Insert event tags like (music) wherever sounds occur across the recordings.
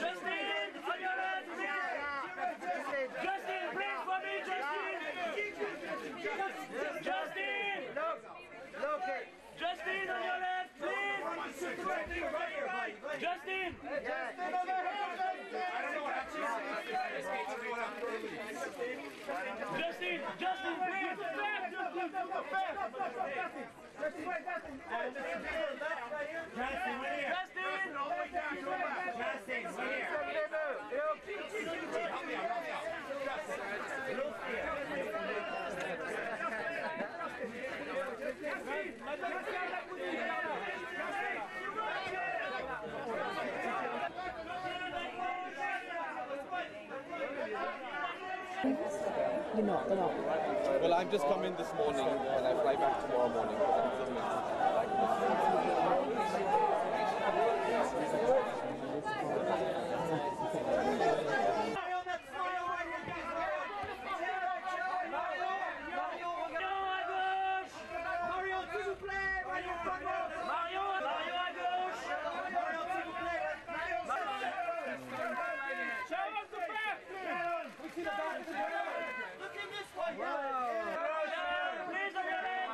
Justin, on your left, please. Justin, please for me, Justin. Justin. Justin, on your left, please. Justin. Justin, Justin, please. Well, I've just come in this morning and I fly back tomorrow morning s'il vous plaît. Mario, Mario à gauche. Charles, the back. Looking this way. Please, on your left.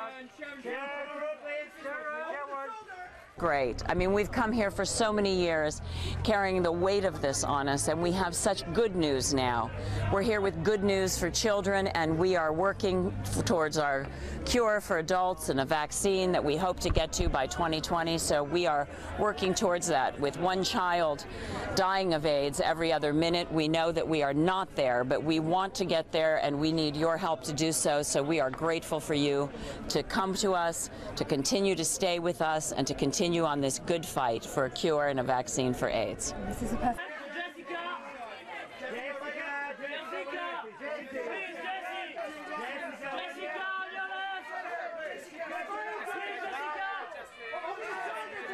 Great. I mean, we've come here for so many years carrying the weight of this on us, and we have such good news now. We're here with good news for children, and we are working towards our cure for adults and a vaccine that we hope to get to by 2020. So we are working towards that. With one child dying of AIDS every other minute, we know that we are not there, but we want to get there, and we need your help to do so. So we are grateful for you to come to us, to continue to stay with us, and to continue on this good fight for a cure and a vaccine for AIDS. Jessica. Jessica. Jessica. Please, Jessie. Jessica, on your left. Please, Jessica.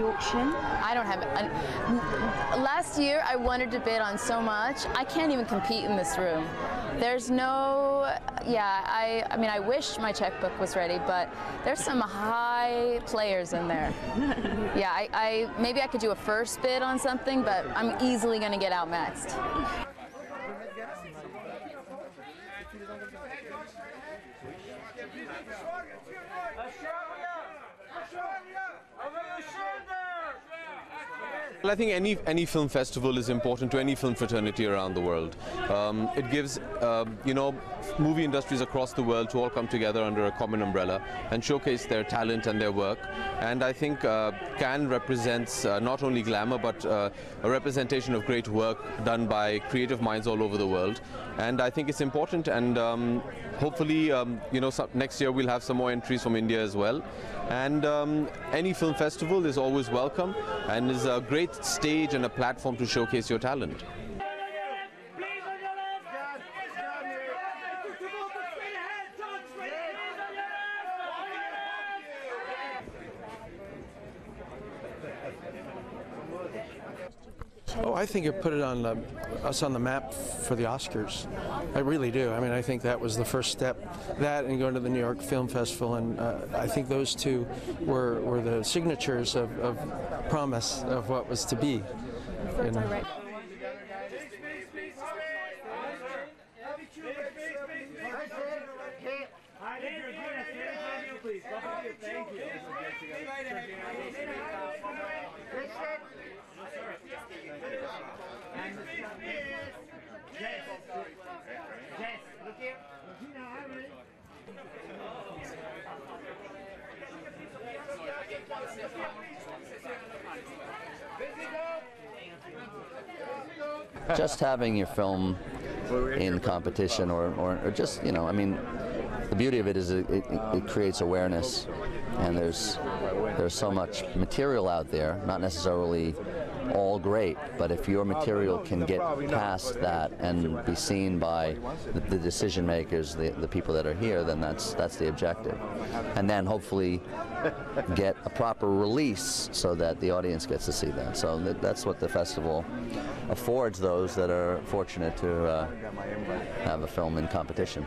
Auction. I don't have. An, last year, I wanted to bid on so much. I can't even compete in this room. There's no. Yeah, I. I mean, I wish my checkbook was ready, but there's some high players in there. (laughs) Yeah, I. I maybe I could do a first bid on something, but I'm easily going to get outmaxed. Well, I think any any film festival is important to any film fraternity around the world. Um, it gives uh, you know movie industries across the world to all come together under a common umbrella and showcase their talent and their work. And I think uh, Cannes represents uh, not only glamour but uh, a representation of great work done by creative minds all over the world. And I think it's important. And um, hopefully, um, you know, next year we'll have some more entries from India as well. And um, any film festival is always welcome and is a great stage and a platform to showcase your talent. Oh, I think it put it on the, us on the map for the Oscars. I really do. I mean, I think that was the first step. That and going to the New York Film Festival, and uh, I think those two were, were the signatures of, of promise of what was to be. You know. Just having your film in competition or, or, or just you know i mean the beauty of it is it, it, it creates awareness and there's there's so much material out there not necessarily all great. But if your material can get past that and be seen by the, the decision makers, the, the people that are here, then that's that's the objective. And then hopefully get a proper release so that the audience gets to see that. So that, that's what the festival affords those that are fortunate to uh, have a film in competition.